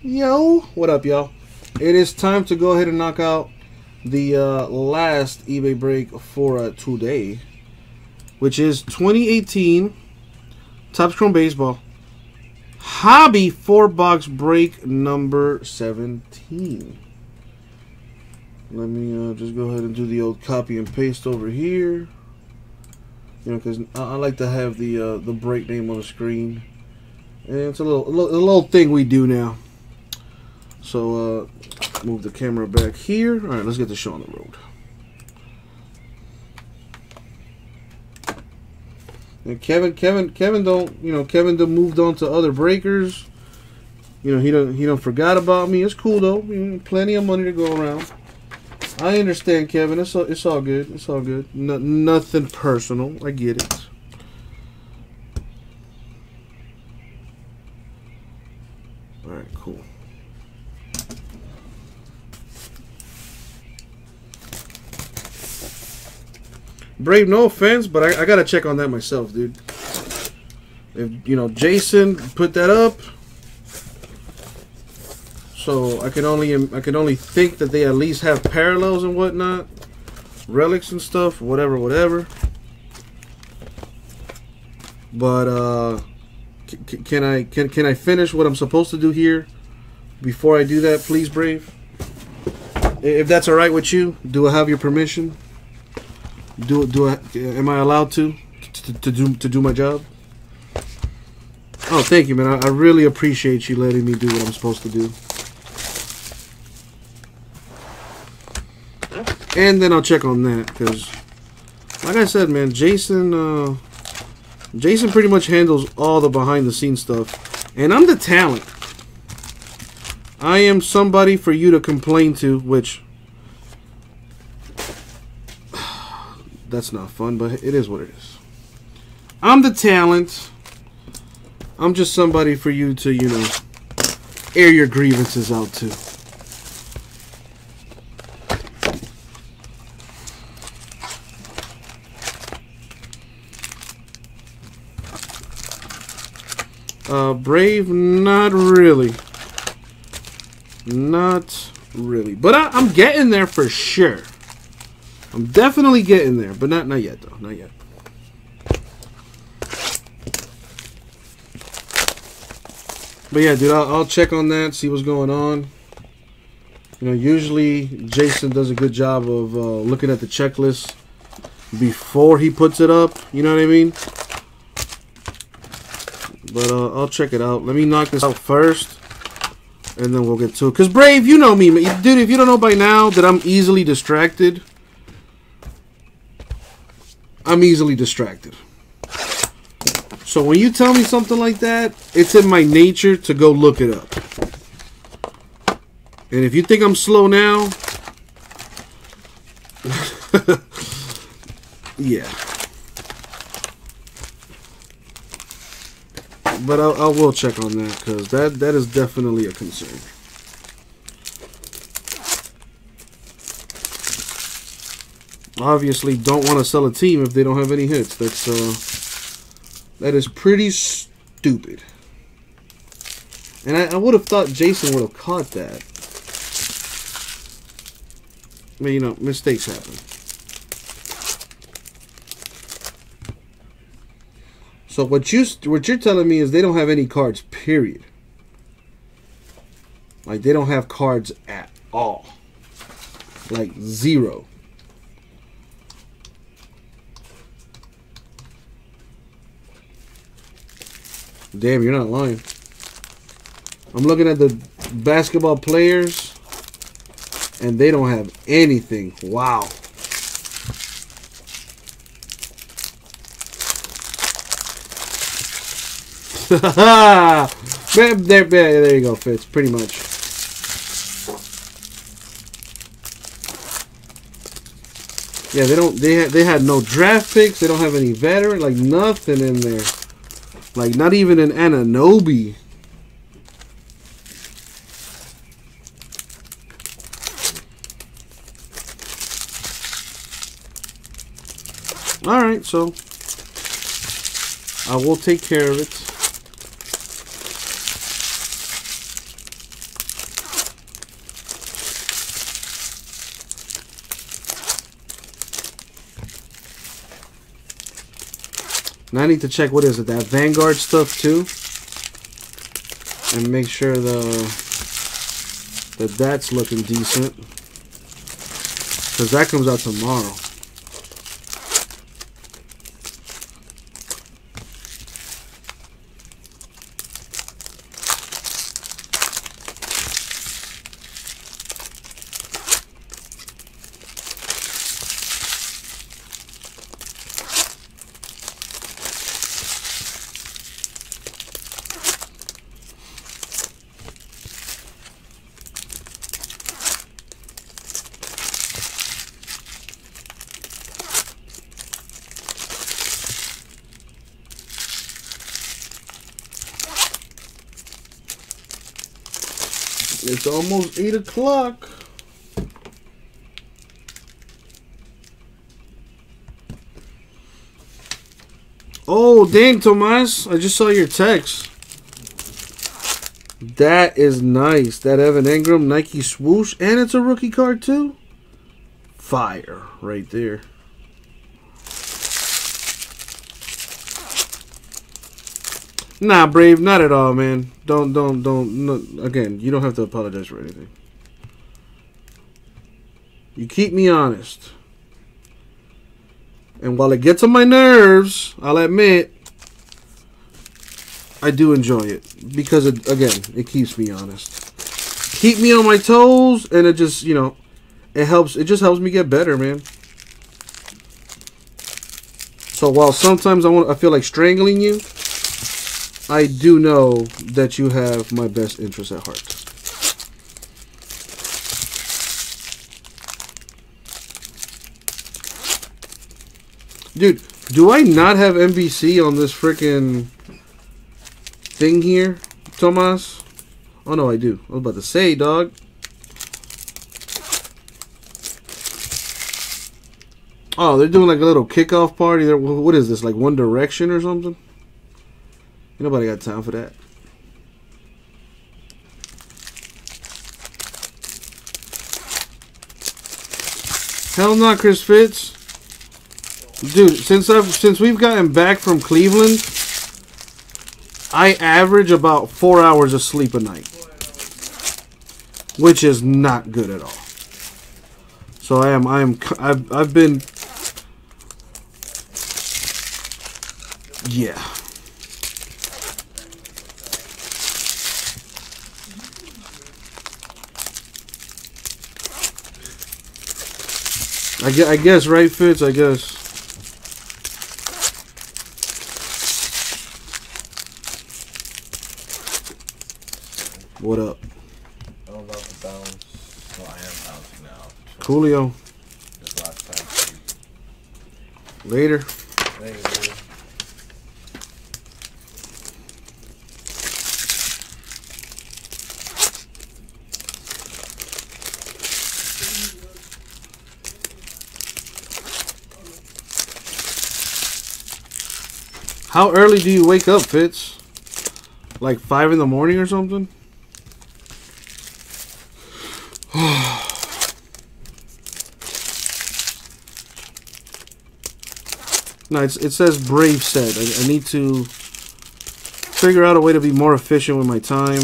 Yo, what up, y'all? It is time to go ahead and knock out the uh, last eBay break for uh, today, which is 2018 Topps Chrome Baseball Hobby 4 box break number 17. Let me uh, just go ahead and do the old copy and paste over here. You know, because I, I, like to have the uh, the break name on the screen. And it's a little, a little, a little thing we do now. So, uh, move the camera back here. All right, let's get the show on the road. And Kevin, Kevin, Kevin don't, you know, Kevin done moved on to other breakers. You know, he don't, he don't forgot about me. It's cool though. You know, plenty of money to go around. I understand, Kevin. It's all, it's all good. It's all good. No, nothing personal. I get it. All right, cool. Brave, no offense, but I, I gotta check on that myself, dude. If you know Jason put that up, so I can only I can only think that they at least have parallels and whatnot, relics and stuff, whatever, whatever. But uh, can I can can I finish what I'm supposed to do here before I do that, please, Brave? If that's all right with you, do I have your permission? Do do I am I allowed to to, to do to do my job? Oh, thank you, man. I, I really appreciate you letting me do what I'm supposed to do. And then I'll check on that because, like I said, man, Jason, uh, Jason pretty much handles all the behind-the-scenes stuff, and I'm the talent. I am somebody for you to complain to, which that's not fun, but it is what it is. I'm the talent. I'm just somebody for you to, you know, air your grievances out to. Uh, Brave, not really. Not really. But I, I'm getting there for sure. I'm definitely getting there, but not not yet though, not yet. But yeah, dude, I'll, I'll, check on that, see what's going on. You know, usually Jason does a good job of uh, looking at the checklist before he puts it up. You know what I mean? But uh, I'll check it out. Let me knock this out first, and then we'll get to it. Cause Brave, you know me, dude. If you don't know by now that I'm easily distracted. I'm easily distracted. So when you tell me something like that, it's in my nature to go look it up. And if you think I'm slow now, yeah. But I, I will check on that because that that is definitely a concern. Obviously don't want to sell a team if they don't have any hits. That's uh, that is pretty stupid. And I, I would have thought Jason would have caught that. But you know, mistakes happen. So what you what you're telling me is they don't have any cards. Period. Like they don't have cards at all. Like zero. Damn, you're not lying. I'm looking at the basketball players, and they don't have anything. Wow. there, there, there you go, Fitz. Pretty much. Yeah, they don't. They they had no draft picks. They don't have any veteran, like nothing in there. Like, not even an Anunoby. Alright, so I will take care of it. Need to check what is it that Vanguard stuff too, and make sure the that that's looking decent because that comes out tomorrow. It's almost 8 o'clock. Oh, dang, Tomas. I just saw your text. That is nice. That Evan Engram Nike swoosh. And it's a rookie card, too. Fire right there. Nah, Brave, not at all, man. Don't, don't, don't. No, again, you don't have to apologize for anything. You keep me honest. And while it gets on my nerves, I'll admit, I do enjoy it. Because, it, again, it keeps me honest. Keep me on my toes, and it just, you know, it helps. It just helps me get better, man. So while sometimes I want, I feel like strangling you, I do know that you have my best interest at heart. Dude, do I not have NBC on this freaking thing here, Tomas? Oh no, I do. I was about to say, dog. Oh, they're doing like a little kickoff party. What is this, like One Direction or something? Nobody got time for that. Hell not, Chris Fitz. Dude, since I've since we've gotten back from Cleveland, I average about four hours of sleep a night, which is not good at all. So I am I am I've I've been yeah. I guess, I guess right Fitz, I guess. What up? I don't love the bounce. Well, I am bouncing now. Coolio. Last time. Later. Later, later. How early do you wake up, Fitz? Like five in the morning or something? no, it says Brave said. I, I need to figure out a way to be more efficient with my time.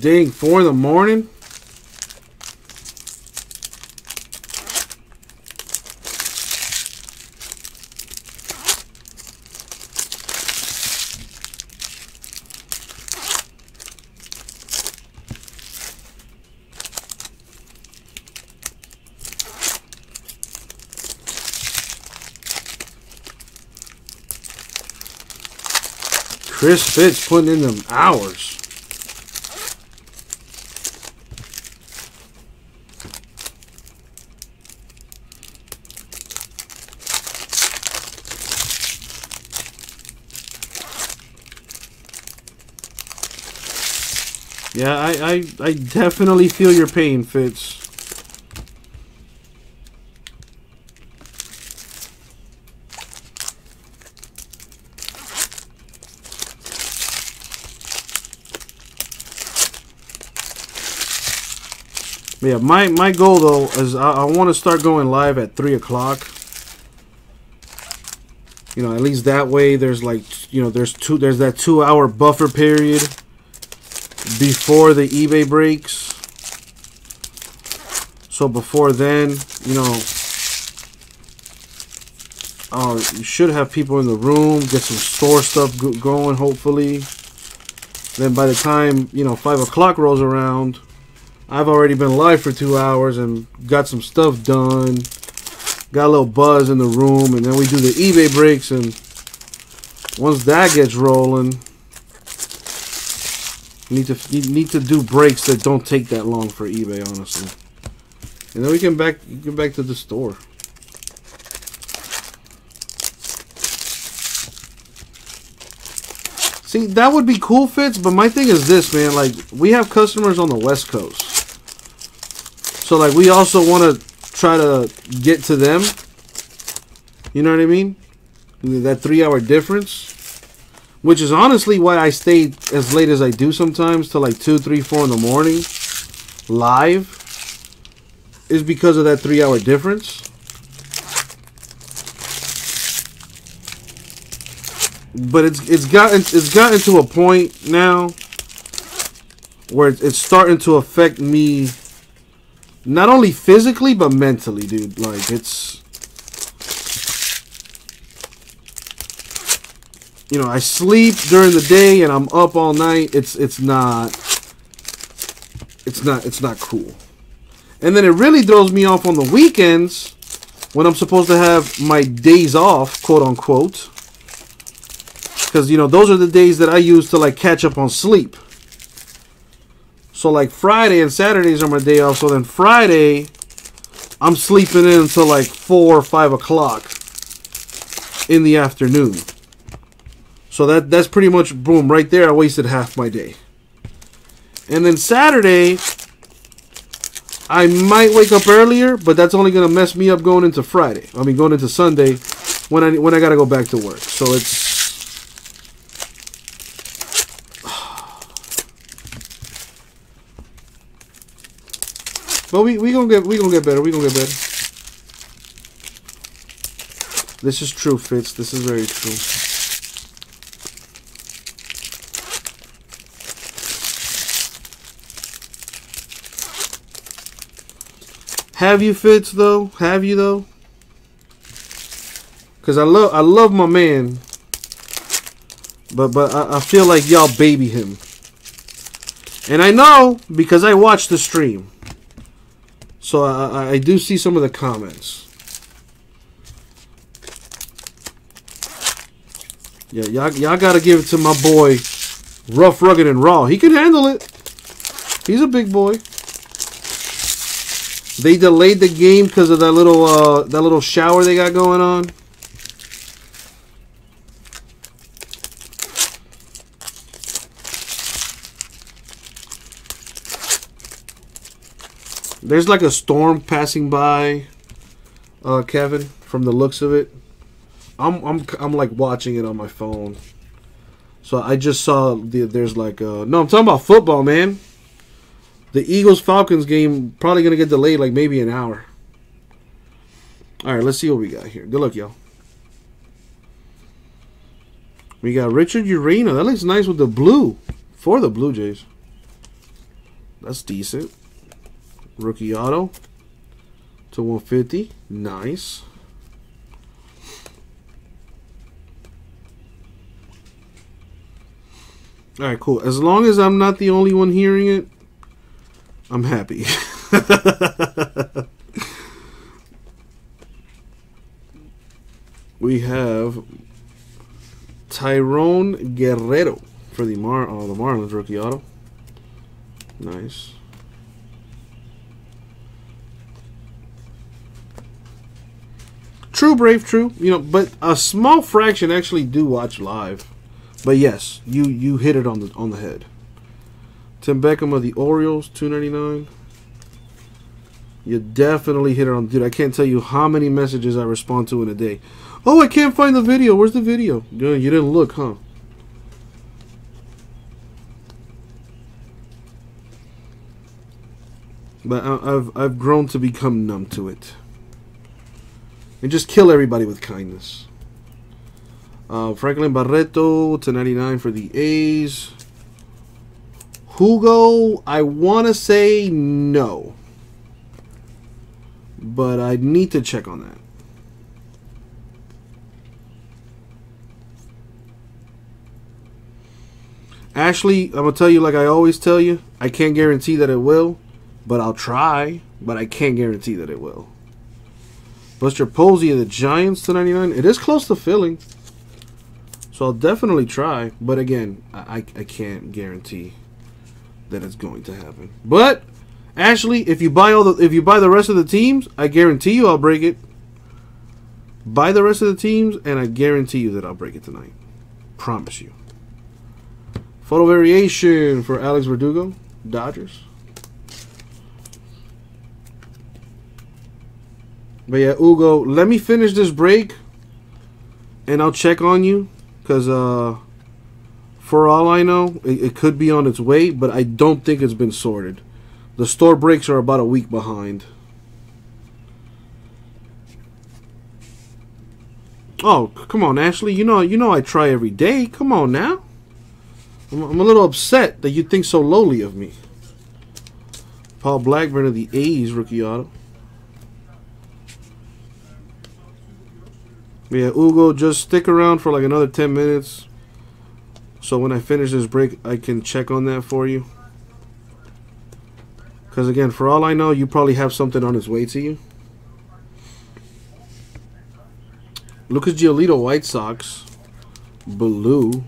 Dang, four in the morning? Chris Fitz putting in them hours. Yeah, I, I, I definitely feel your pain, Fitz. But yeah, my my goal though is I, I want to start going live at three o'clock. You know, at least that way there's like you know there's two there's that two hour buffer period before the eBay breaks. So before then, you know, uh, you should have people in the room, get some store stuff going, hopefully. Then by the time, you know, 5 o'clock rolls around, I've already been live for two hours and got some stuff done. Got a little buzz in the room, and then we do the eBay breaks, and once that gets rolling, need to need to do breaks that don't take that long for eBay, honestly. And then we can back get back to the store. See, that would be cool, Fitz, but my thing is this, man. Like, we have customers on the West Coast. So, like, we also want to try to get to them. You know what I mean? That three-hour difference. Which is honestly why I stay as late as I do sometimes, till like 2, 3, 4 in the morning. Live is because of that three hour difference. But it's it's gotten it's gotten to a point now where it's starting to affect me not only physically but mentally, dude. Like it's you know, I sleep during the day and I'm up all night. It's it's not it's not it's not cool. And then it really throws me off on the weekends when I'm supposed to have my days off, quote unquote. Because, you know, those are the days that I use to, like, catch up on sleep. So, like, Friday and Saturdays are my day off. So then Friday, I'm sleeping in until, like, 4 or 5 o'clock in the afternoon. So that that's pretty much, boom, right there, I wasted half my day. And then Saturday, I might wake up earlier, but that's only gonna mess me up going into Friday. I mean, going into Sunday when I when I gotta go back to work. So it's. But we we gonna get we gonna get better. We gonna get better. This is true, Fitz. This is very true. Have you Fitz though? Have you though? Cause I love I love my man, but but I, I feel like y'all baby him, and I know because I watched the stream, so I, I do see some of the comments. Yeah, y'all y'all gotta give it to my boy, rough, rugged, and raw. He can handle it. He's a big boy. They delayed the game because of that little uh, that little shower they got going on. There's like a storm passing by, uh, Kevin. From the looks of it, I'm I'm I'm like watching it on my phone. So I just saw the there's like uh no I'm talking about football, man. The Eagles Falcons game probably gonna get delayed like maybe an hour. All right, let's see what we got here. Good luck, y'all. We got Richard Urena. That looks nice with the blue for the Blue Jays. That's decent. Rookie auto to 150. Nice. All right, cool. As long as I'm not the only one hearing it, I'm happy. we have Tayron Guerrero for the Mar oh, the Marlins rookie auto. Nice. True, brave, true. You know, but a small fraction actually do watch live. But yes, you you hit it on the on the head. Tim Beckham of the Orioles, two ninety nine. You definitely hit it on, dude. I can't tell you how many messages I respond to in a day. Oh, I can't find the video. Where's the video? You didn't look, huh? But I've I've grown to become numb to it. And just kill everybody with kindness. Uh, Franklin Barreto to 99 for the A's. Hugo, I want to say no. But I need to check on that. Ashley, I'm going to tell you like I always tell you, I can't guarantee that it will, but I'll try, but I can't guarantee that it will. Buster Posey of the Giants to 99. It is close to filling. So I'll definitely try. But again, I, I can't guarantee that it's going to happen. But Ashley, if you buy all the if you buy the rest of the teams, I guarantee you I'll break it. Buy the rest of the teams, and I guarantee you that I'll break it tonight. Promise you. Photo variation for Alex Verdugo, Dodgers. But yeah, Ugo, let me finish this break, and I'll check on you, cause uh, for all I know, it, it could be on its way, but I don't think it's been sorted. The store breaks are about a week behind. Oh, come on, Ashley. You know, you know, I try every day. Come on now. I'm, I'm a little upset that you think so lowly of me. Paul Blackburn of the A's rookie auto. Yeah, Ugo, just stick around for like another 10 minutes. So when I finish this break, I can check on that for you. Because again, for all I know, you probably have something on its way to you. Lucas Giolito White Sox. Blue.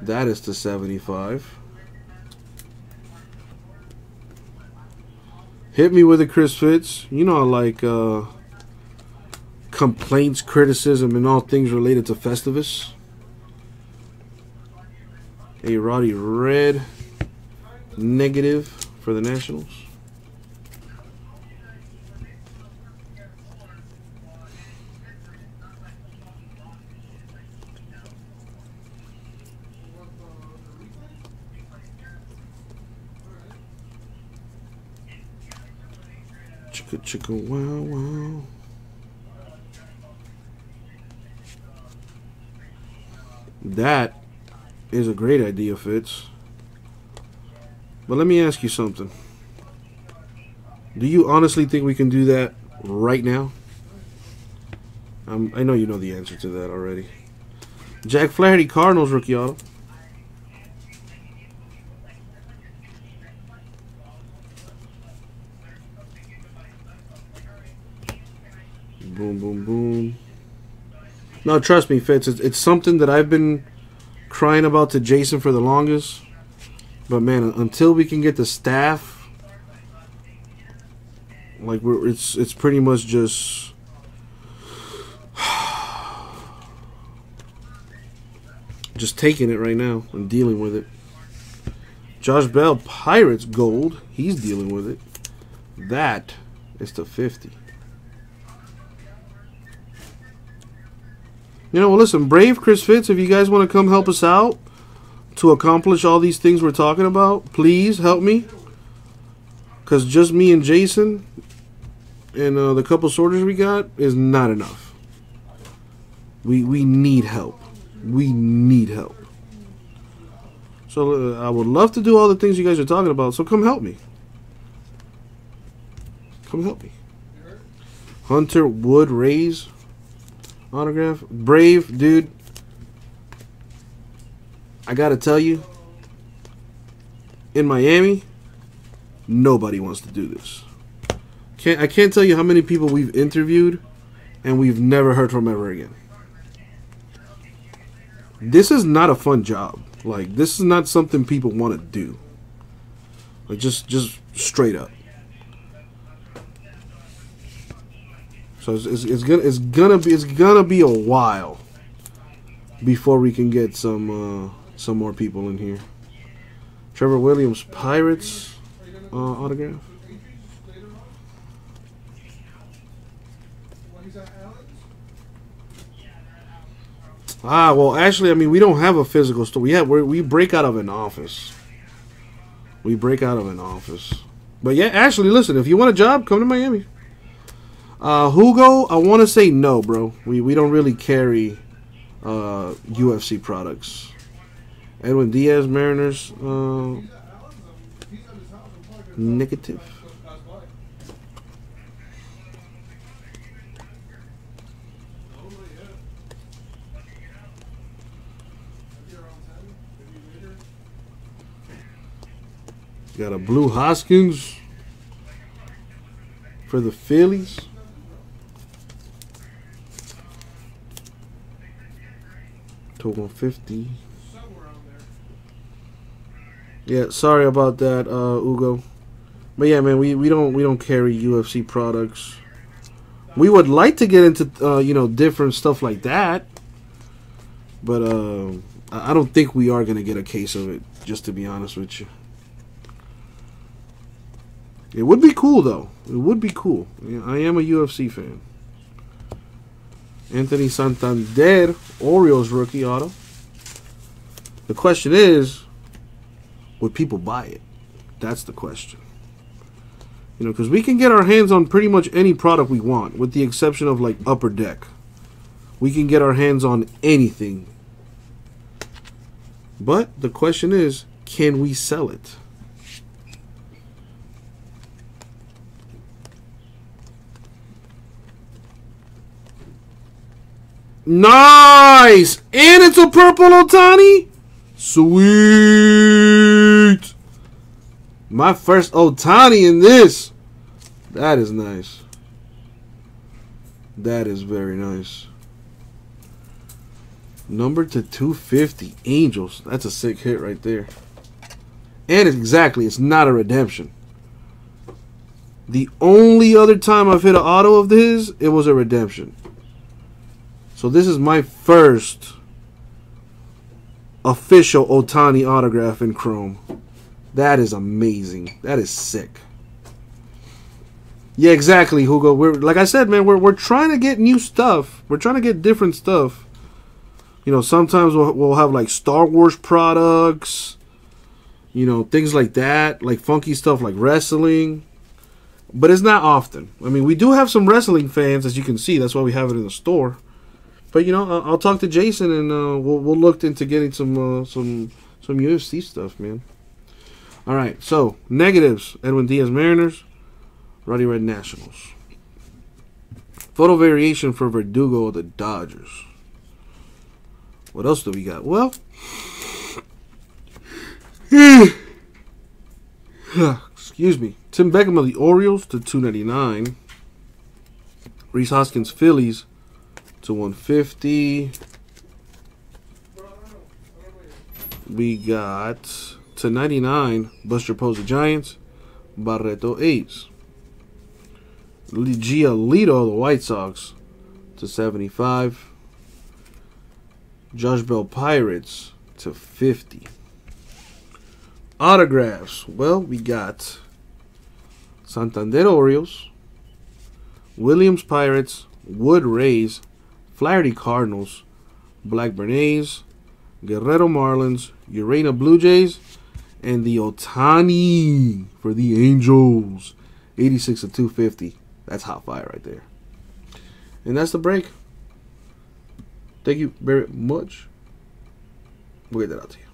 That is to 75. Hit me with a Chris Fitz. You know I like... Uh, complaints, criticism, and all things related to Festivus. A Roddy Red negative for the Nationals. Chicka chicka wow wow. That is a great idea, Fitz. But let me ask you something. Do you honestly think we can do that right now? I know you know the answer to that already. Jack Flaherty, Cardinals rookie auto. Boom, boom, boom. No, trust me, Fitz. It's, it's something that I've been crying about to Jason for the longest. But man, until we can get the staff, like we're it's it's pretty much just just taking it right now and dealing with it. Josh Bell, Pirates gold. He's dealing with it. That is to 50. You know, well, listen, Brave, Chris Fitz, if you guys want to come help us out to accomplish all these things we're talking about, please help me. Because just me and Jason and uh, the couple sorters we got is not enough. We, we need help. We need help. So uh, I would love to do all the things you guys are talking about, so come help me. Come help me. Hunter Wood Rays autograph. Brave, dude. I gotta tell you, in Miami, nobody wants to do this. Can't I can't tell you how many people we've interviewed and we've never heard from ever again. This is not a fun job. Like this is not something people want to do. Like just just straight up. So it's, it's, it's, gonna it's gonna be it's gonna be a while before we can get some uh, some more people in here. Trevor Williams Pirates uh, autograph. Ah, well, actually, I mean, we don't have a physical store. We have we we break out of an office. We break out of an office. But yeah, actually, listen, if you want a job, come to Miami. Uh, Hugo, I want to say no, bro. We we don't really carry uh, UFC products. Edwin Diaz, Mariners, uh, negative. Got a blue Hoskins for the Phillies. To 150. Yeah, sorry about that, uh, Ugo. But yeah, man, we, we don't we don't carry UFC products. We would like to get into uh, you know different stuff like that, but uh, I I don't think we are gonna get a case of it. Just to be honest with you, it would be cool though. It would be cool. I am a UFC fan. Anthony Santander, Orioles rookie auto. The question is, would people buy it? That's the question. You know, because we can get our hands on pretty much any product we want, with the exception of like Upper Deck. We can get our hands on anything. But the question is, can we sell it? Nice! And it's a purple Ohtani? Sweet! My first Ohtani in this. That is nice. That is very nice. Number to 250. Angels. That's a sick hit right there. And it's exactly, it's not a redemption. The only other time I've hit an auto of his, it was a redemption. So this is my first official Ohtani autograph in Chrome. That is amazing. That is sick. Yeah, exactly, Hugo. We're like I said, man. We're we're trying to get new stuff. We're trying to get different stuff. You know, sometimes we'll we'll have like Star Wars products. You know, things like that, like funky stuff like wrestling. But it's not often. I mean, we do have some wrestling fans, as you can see. That's why we have it in the store. But you know, I'll, I'll talk to Jason and uh, we'll we'll look into getting some uh, some some UFC stuff, man. All right, so negatives: Edwin Diaz Mariners, Roddy Red Nationals. Photo variation for Verdugo the Dodgers. What else do we got? Well, excuse me. Tim Beckham of the Orioles to 299. Rhys Hoskins Phillies to 150. We got to 99 Buster Posey Giants, Barreto A's. Giolito the White Sox to 75. Josh Bell Pirates to 50. Autographs. Well, we got Santander Orioles, Williams Pirates, Wood Rays, Flaherty Cardinals, Blackburn A's, Guerrero Marlins, Urena Blue Jays, and the Ohtani for the Angels. 86 to 250. That's hot fire right there. And that's the break. Thank you very much. We'll get that out to you.